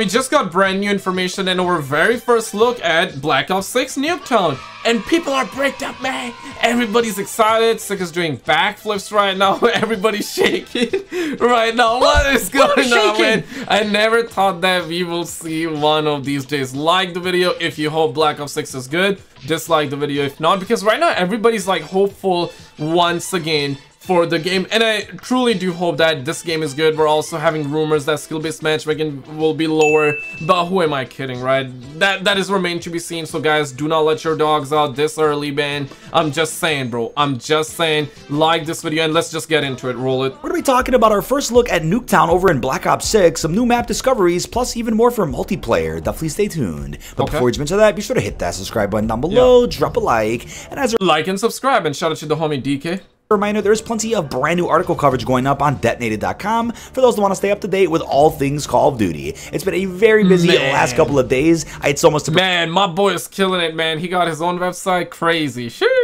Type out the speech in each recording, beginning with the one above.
we just got brand new information and our very first look at Black Ops 6 Nuketown. And people are bricked up, man. Everybody's excited. Sick is doing backflips right now. Everybody's shaking right now. What is going on, man? I never thought that we will see one of these days. Like the video if you hope Black Ops 6 is good. Dislike the video if not. Because right now, everybody's like hopeful once again for the game and I truly do hope that this game is good. We're also having rumors that skill-based matchmaking will be lower, but who am I kidding, right? That That is remain to be seen, so guys, do not let your dogs out this early, man. I'm just saying, bro. I'm just saying, like this video and let's just get into it. Roll it. We're going to be talking about our first look at Nuketown over in Black Ops 6, some new map discoveries, plus even more for multiplayer. Definitely stay tuned. But okay. before we jump into that, be sure to hit that subscribe button down below, yep. drop a like, and as a like and subscribe, and shout out to the homie DK. Reminder, there's plenty of brand new article coverage going up on detonated.com for those that want to stay up to date with all things Call of Duty. It's been a very busy man. last couple of days. I had so much to Man, my boy is killing it, man. He got his own website. Crazy. Sheesh.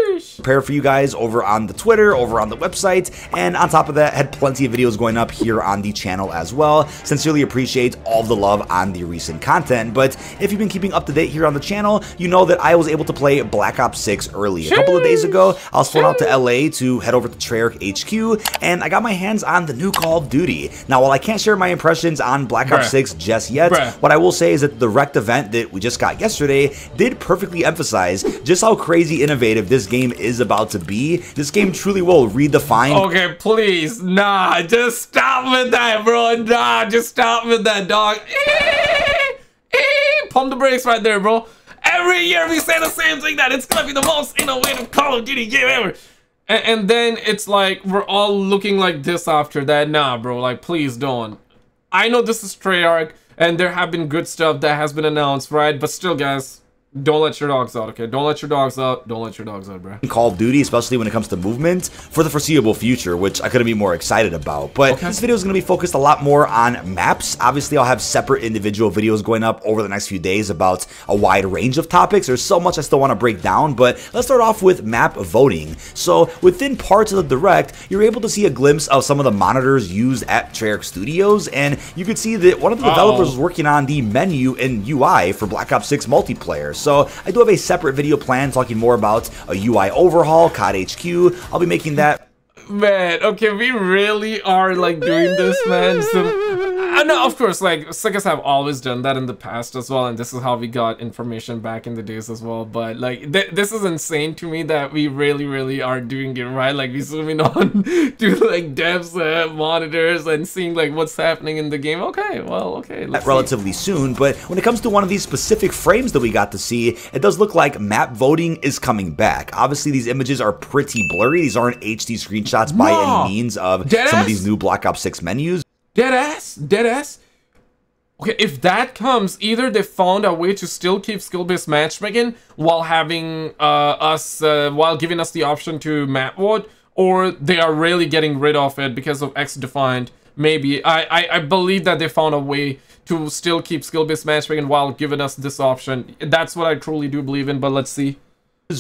Prepare for you guys over on the Twitter, over on the website, and on top of that, had plenty of videos going up here on the channel as well. Sincerely appreciate all the love on the recent content, but if you've been keeping up to date here on the channel, you know that I was able to play Black Ops 6 early. A couple of days ago, I was flown out to LA to head over to Treyarch HQ, and I got my hands on the new Call of Duty. Now, while I can't share my impressions on Black Ops Bruh. 6 just yet, Bruh. what I will say is that the Wrecked event that we just got yesterday did perfectly emphasize just how crazy innovative this game is about to be. This game truly will redefine. Okay, please, nah, just stop with that, bro. Nah, just stop with that, dog. Pump the brakes right there, bro. Every year we say the same thing that it's gonna be the most innovative Call of Duty game ever. And, and then it's like, we're all looking like this after that. Nah, bro, like, please don't. I know this is Treyarch, and there have been good stuff that has been announced, right? But still, guys, don't let your dogs out, okay? Don't let your dogs out. Don't let your dogs out, bro. Call of Duty, especially when it comes to movement, for the foreseeable future, which I couldn't be more excited about. But okay. this video is going to be focused a lot more on maps. Obviously, I'll have separate individual videos going up over the next few days about a wide range of topics. There's so much I still want to break down, but let's start off with map voting. So within parts of the Direct, you're able to see a glimpse of some of the monitors used at Treyarch Studios, and you can see that one of the developers uh -oh. was working on the menu and UI for Black Ops 6 multiplayer. So I do have a separate video plan talking more about a UI overhaul, COD HQ. I'll be making that man okay we really are like doing this man so of course, like, Segas have always done that in the past as well, and this is how we got information back in the days as well, but, like, th this is insane to me that we really, really are doing it right, like, we zooming on to, like, devs uh, monitors and seeing, like, what's happening in the game. Okay, well, okay, Relatively soon, but when it comes to one of these specific frames that we got to see, it does look like map voting is coming back. Obviously, these images are pretty blurry. These aren't HD screenshots by no. any means of Dead some ass? of these new Black Ops 6 menus. Dead ass? Dead ass? Okay, if that comes, either they found a way to still keep skill-based matchmaking while having uh, us, uh, while giving us the option to map vote, or they are really getting rid of it because of XDefiant. Maybe. I, I, I believe that they found a way to still keep skill-based matchmaking while giving us this option. That's what I truly do believe in, but let's see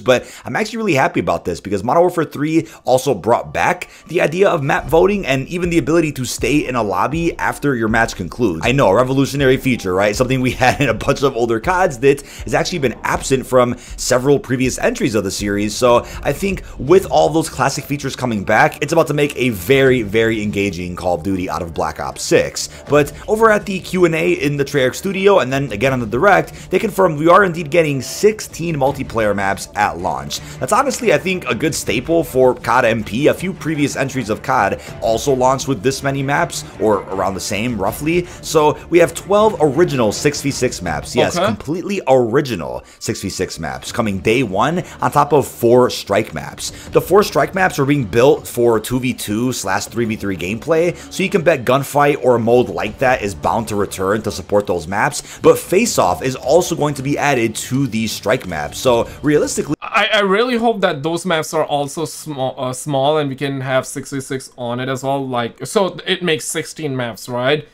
but I'm actually really happy about this because Modern Warfare 3 also brought back the idea of map voting and even the ability to stay in a lobby after your match concludes. I know, a revolutionary feature, right? Something we had in a bunch of older CODs that has actually been absent from several previous entries of the series. So I think with all those classic features coming back, it's about to make a very, very engaging Call of Duty out of Black Ops 6. But over at the Q&A in the Treyarch studio and then again on the Direct, they confirmed we are indeed getting 16 multiplayer maps at launch. That's honestly, I think, a good staple for COD MP. A few previous entries of COD also launched with this many maps, or around the same, roughly. So we have 12 original 6v6 maps. Yes, okay. completely original 6v6 maps coming day one on top of four strike maps. The four strike maps are being built for 2v2 slash 3v3 gameplay, so you can bet gunfight or a mode like that is bound to return to support those maps, but face off is also going to be added to these strike maps. So realistically, I, I really hope that those maps are also small, uh, small and we can have 66 on it as well. Like, so it makes 16 maps, right?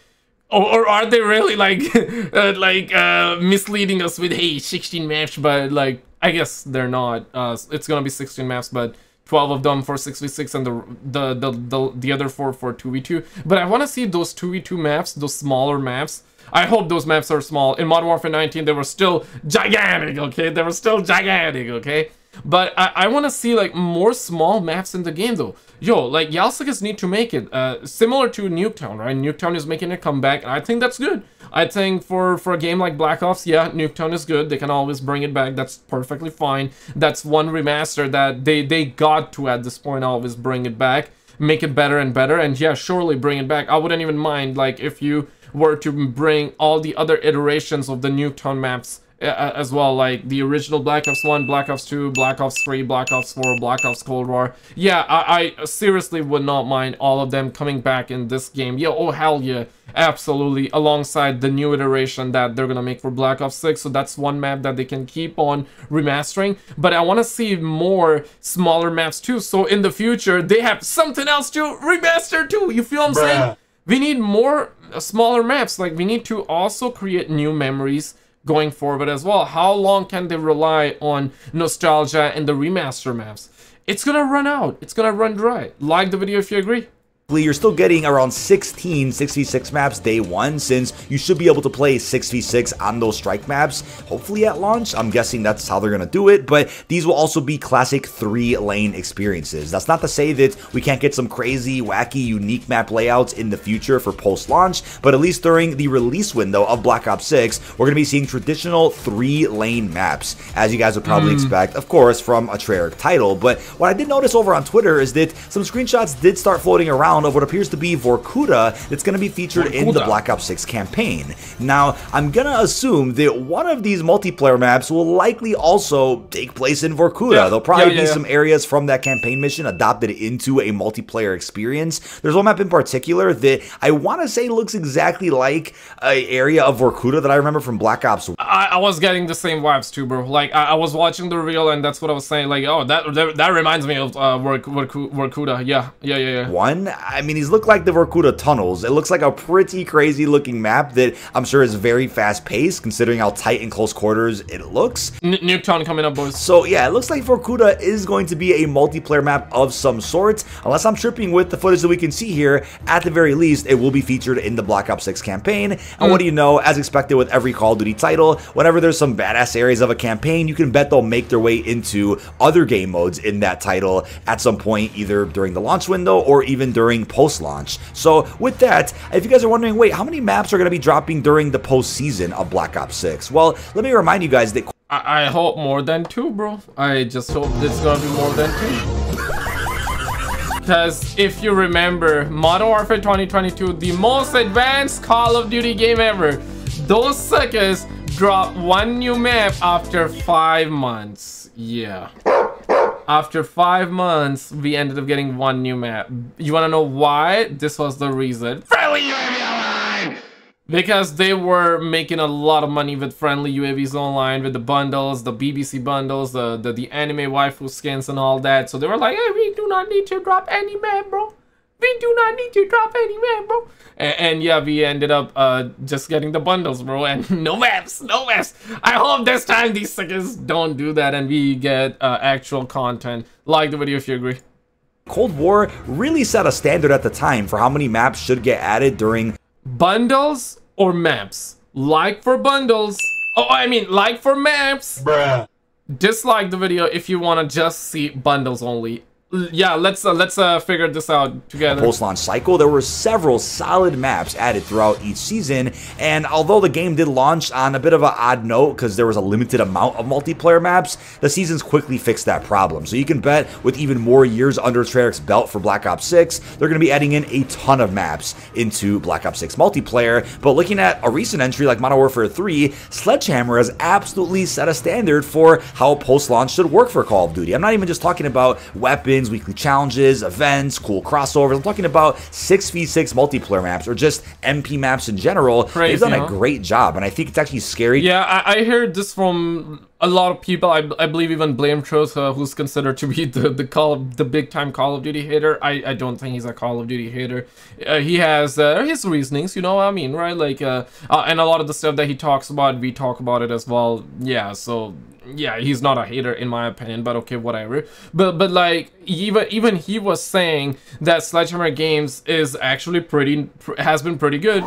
Or, or are they really like, uh, like uh, misleading us with hey 16 maps? But like, I guess they're not. Uh, it's gonna be 16 maps, but 12 of them for 6v6 and the the the the, the other four for 2v2. But I want to see those 2v2 maps, those smaller maps. I hope those maps are small. In Modern Warfare 19, they were still gigantic, okay? They were still gigantic, okay? But I, I want to see like more small maps in the game though. Yo, like Yalsikas need to make it uh, similar to Nuketown, right? Nuketown is making a comeback, and I think that's good. I think for for a game like Black Ops, yeah, Nuketown is good. They can always bring it back. That's perfectly fine. That's one remaster that they they got to at this point always bring it back, make it better and better. And yeah, surely bring it back. I wouldn't even mind like if you were to bring all the other iterations of the Nuketown maps as well, like the original Black Ops 1, Black Ops 2, Black Ops 3, Black Ops 4, Black Ops Cold War. Yeah, I, I seriously would not mind all of them coming back in this game. Yeah, oh hell yeah, absolutely, alongside the new iteration that they're gonna make for Black Ops 6, so that's one map that they can keep on remastering. But I want to see more smaller maps too, so in the future, they have something else to remaster too, you feel what I'm Bruh. saying? We need more uh, smaller maps, like we need to also create new memories going forward as well. How long can they rely on nostalgia and the remaster maps? It's gonna run out. It's gonna run dry. Like the video if you agree you're still getting around 16 6v6 maps day one since you should be able to play 6v6 on those strike maps hopefully at launch. I'm guessing that's how they're gonna do it but these will also be classic three lane experiences. That's not to say that we can't get some crazy wacky unique map layouts in the future for post launch but at least during the release window of black ops 6 we're gonna be seeing traditional three lane maps as you guys would probably mm. expect of course from a Treyarch title. But what i did notice over on twitter is that some screenshots did start floating around of what appears to be Vorkuta that's going to be featured Vorkuta. in the Black Ops 6 campaign. Now, I'm going to assume that one of these multiplayer maps will likely also take place in Vorkuta. Yeah. There'll probably yeah, yeah, be some areas from that campaign mission adopted into a multiplayer experience. There's one map in particular that I want to say looks exactly like an area of Vorkuta that I remember from Black Ops. I, I was getting the same vibes too, bro. Like, I, I, was watching the reel and that's what I was saying. Like, oh, that that, that reminds me of uh, Vorkuta. Yeah, yeah, yeah, yeah. One, I mean, these look like the Vorkuta tunnels. It looks like a pretty crazy looking map that I'm sure is very fast paced considering how tight and close quarters it looks. N Nuketown coming up, boys. So yeah, it looks like Vorkuta is going to be a multiplayer map of some sort. Unless I'm tripping with the footage that we can see here, at the very least, it will be featured in the Black Ops 6 campaign. And mm. what do you know, as expected with every Call of Duty title, whenever there's some badass areas of a campaign, you can bet they'll make their way into other game modes in that title at some point, either during the launch window or even during post launch. So with that, if you guys are wondering, wait, how many maps are going to be dropping during the postseason of Black Ops 6? Well, let me remind you guys that... I, I hope more than two, bro. I just hope it's going to be more than two. Because if you remember, Modern Warfare 2022, the most advanced Call of Duty game ever, those suckers dropped one new map after five months. Yeah. After five months, we ended up getting one new map. You wanna know why? This was the reason. Friendly UAV Online! Because they were making a lot of money with Friendly UAVs Online, with the bundles, the BBC bundles, the, the, the anime waifu skins and all that. So they were like, hey, we do not need to drop any map, bro. We do not need to drop any map, bro. And, and, yeah, we ended up uh, just getting the bundles, bro. And no maps, no maps. I hope this time these suckers don't do that and we get uh, actual content. Like the video if you agree. Cold War really set a standard at the time for how many maps should get added during bundles or maps. Like for bundles. Oh, I mean, like for maps. Bruh. Dislike the video if you want to just see bundles only yeah, let's uh, let's uh, figure this out together. Post-launch cycle, there were several solid maps added throughout each season, and although the game did launch on a bit of an odd note because there was a limited amount of multiplayer maps, the seasons quickly fixed that problem. So you can bet with even more years under Treyarch's belt for Black Ops 6, they're going to be adding in a ton of maps into Black Ops 6 multiplayer. But looking at a recent entry like Modern Warfare 3, Sledgehammer has absolutely set a standard for how post-launch should work for Call of Duty. I'm not even just talking about weapons weekly challenges, events, cool crossovers. I'm talking about 6v6 multiplayer maps or just MP maps in general. Crazy, They've done huh? a great job, and I think it's actually scary. Yeah, I, I heard this from a lot of people, I, I believe even BlameTruth, uh, who's considered to be the the call the big time Call of Duty hater. I, I don't think he's a Call of Duty hater. Uh, he has uh, his reasonings, you know what I mean, right? Like, uh, uh, and a lot of the stuff that he talks about, we talk about it as well. Yeah, so yeah, he's not a hater in my opinion, but okay, whatever. But but like even even he was saying that Sledgehammer Games is actually pretty has been pretty good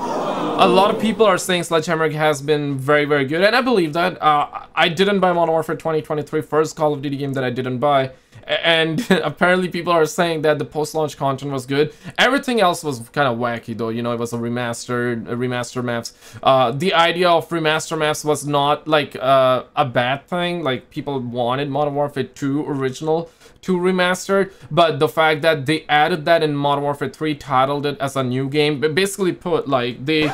a lot of people are saying Sledgehammer has been very, very good, and I believe that. Uh, I didn't buy Modern Warfare 2023, first Call of Duty game that I didn't buy, and apparently people are saying that the post-launch content was good. Everything else was kind of wacky, though. You know, it was a remastered, a remaster maps. Uh, the idea of remaster maps was not like uh, a bad thing. Like people wanted Modern Warfare 2 original to remastered, but the fact that they added that in Modern Warfare 3, titled it as a new game, basically put like they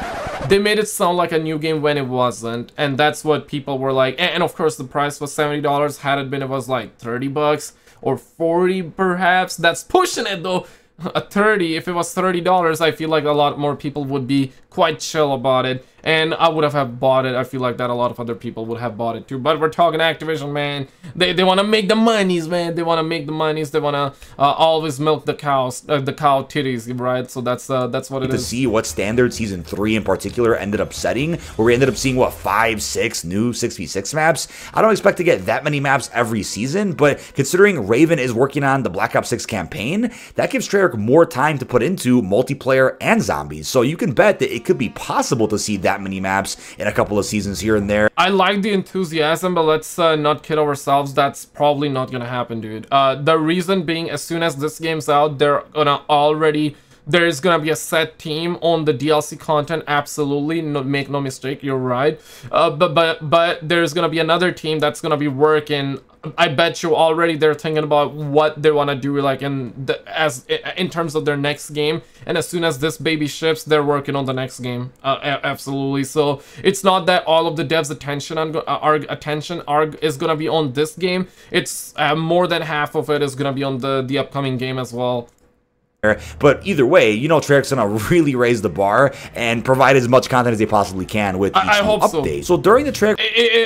they made it sound like a new game when it wasn't, and that's what people were like. And, and of course, the price was seventy dollars. Had it been, it was like thirty bucks or 40 perhaps that's pushing it though. A 30 if it was 30 dollars i feel like a lot more people would be quite chill about it and I would have bought it. I feel like that a lot of other people would have bought it too. But we're talking Activision, man. They, they want to make the monies, man. They want to make the monies. They want to uh, always milk the cows, uh, the cow titties, right? So that's uh, that's what it to is. to see what standard season three in particular ended up setting, where we ended up seeing what five, six new six v six maps. I don't expect to get that many maps every season, but considering Raven is working on the Black Ops Six campaign, that gives Treyarch more time to put into multiplayer and zombies. So you can bet that it could be possible to see that that many maps in a couple of seasons here and there. I like the enthusiasm, but let's uh, not kid ourselves. That's probably not gonna happen, dude. Uh, the reason being, as soon as this game's out, they're gonna already there's gonna be a set team on the DLC content absolutely no, make no mistake you're right uh, but but but there's gonna be another team that's gonna be working I bet you already they're thinking about what they want to do like in the, as in terms of their next game. And as soon as this baby ships they're working on the next game. Uh, absolutely. So it's not that all of the devs attention on uh, our attention are is gonna be on this game. It's uh, more than half of it is gonna be on the the upcoming game as well but either way, you know Treyarch's gonna really raise the bar and provide as much content as they possibly can with I, I hope update. So. so during the Treyarch,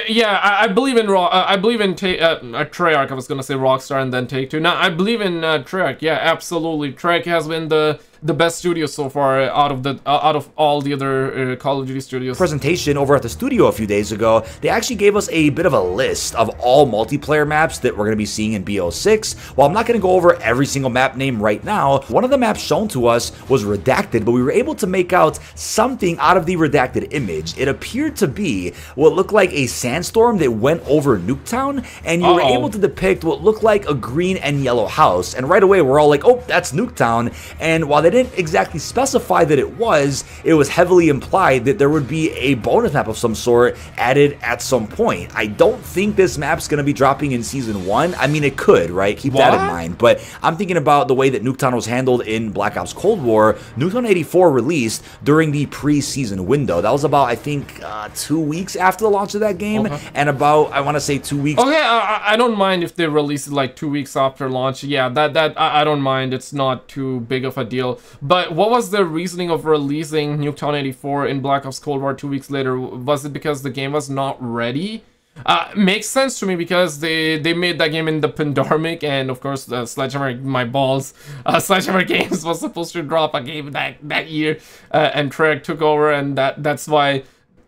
yeah, I, I, believe in Raw. Uh, I believe in ta uh, uh, Treyarch. I was gonna say Rockstar and then Take Two. Now I believe in uh, Treyarch. Yeah, absolutely. Treyarch has been the the best studio so far out of the uh, out of all the other uh, Call of Duty studios. Presentation over at the studio a few days ago, they actually gave us a bit of a list of all multiplayer maps that we're going to be seeing in BO6. While I'm not going to go over every single map name right now, one of the maps shown to us was redacted, but we were able to make out something out of the redacted image. It appeared to be what looked like a sandstorm that went over Nuketown, and you uh -oh. were able to depict what looked like a green and yellow house. And right away, we're all like, oh, that's Nuketown. And while they didn't exactly specify that it was, it was heavily implied that there would be a bonus map of some sort added at some point. I don't think this map's going to be dropping in Season 1. I mean, it could, right? Keep what? that in mind. But I'm thinking about the way that Nuketown was handled in Black Ops Cold War. Nuketown 84 released during the pre-season window. That was about, I think, uh, two weeks after the launch of that game, okay. and about, I want to say, two weeks. Okay, I, I, don't mind if they release it like two weeks after launch. Yeah, that, that I, I don't mind. It's not too big of a deal. But what was the reasoning of releasing Nuketown 84 in Black Ops Cold War two weeks later? Was it because the game was not ready? Uh, makes sense to me because they they made that game in the pandemic and of course the Sledgehammer my balls uh, Sledgehammer Games was supposed to drop a game that that year uh, and Treyarch took over and that that's why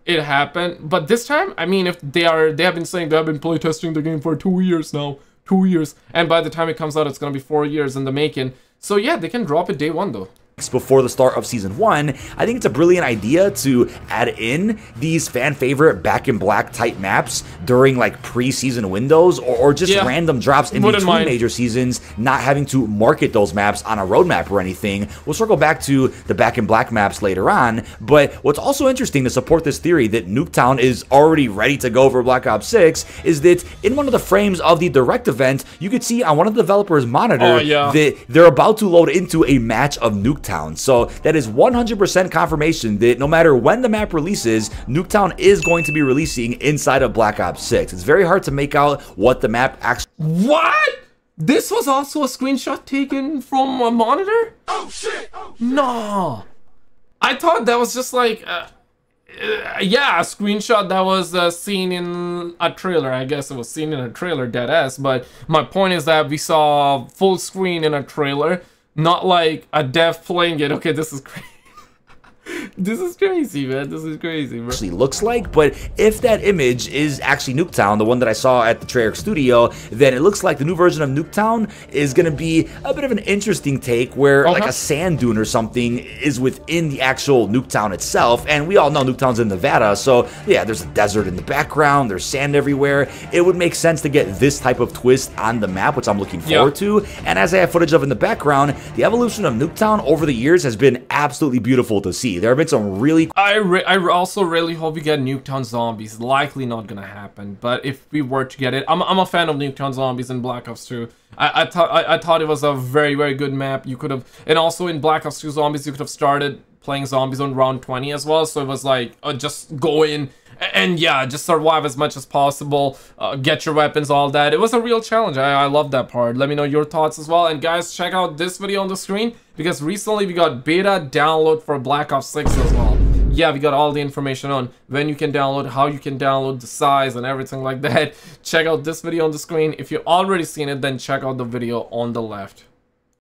it happened but this time I mean if they are they have been saying they have been playtesting the game for two years now two years and by the time it comes out it's gonna be four years in the making so yeah, they can drop it day one though before the start of season one, I think it's a brilliant idea to add in these fan favorite back in black type maps during like pre-season windows or, or just yeah. random drops in Wouldn't between mind. major seasons, not having to market those maps on a roadmap or anything. We'll circle back to the back in black maps later on, but what's also interesting to support this theory that Nuketown is already ready to go for Black Ops 6 is that in one of the frames of the direct event, you could see on one of the developers' monitor oh, yeah. that they're about to load into a match of Nuketown Nuketown. So that is 100% confirmation that no matter when the map releases, Nuketown is going to be releasing inside of Black Ops 6. It's very hard to make out what the map actually... What? This was also a screenshot taken from a monitor? Oh shit! Oh, shit. No! I thought that was just like... Uh, uh, yeah, a screenshot that was uh, seen in a trailer. I guess it was seen in a trailer, dead ass. But my point is that we saw full screen in a trailer, not like a dev playing it. Okay, this is crazy. this is crazy, man. This is crazy, bro. Actually looks like, but if that image is actually Nuketown, the one that I saw at the Treyarch studio, then it looks like the new version of Nuketown is gonna be a bit of an interesting take where Uh-huh. like a sand dune or something is within the actual Nuketown itself, and we all know Nuketown's in Nevada, so yeah, there's a desert in the background, there's sand everywhere. It would make sense to get this type of twist on the map, which I'm looking Yeah. forward to. And as I have footage of in the background, the evolution of Nuketown over the years has been absolutely beautiful to see. There have been some really I, I also really hope we get Nuketown Zombies. Likely not gonna happen, but if we were to get it, I'm, I'm a fan of Nuketown Zombies in Black Ops 2. I, I thought I, I thought it was a very very good map. You could have, and also in Black Ops 2 Zombies, you could have started playing zombies on round 20 as well. So it was like uh, just go in and yeah, just survive as much as possible, uh, get your weapons, all that. It was a real challenge. I, I love that part. Let me know your thoughts as well. And guys, check out this video on the screen because recently we got beta download for Black Ops 6 as well. Yeah, we got all the information on when you can download, how you can download, the size and everything like that. Check out this video on the screen. If you already seen it, then check out the video on the left.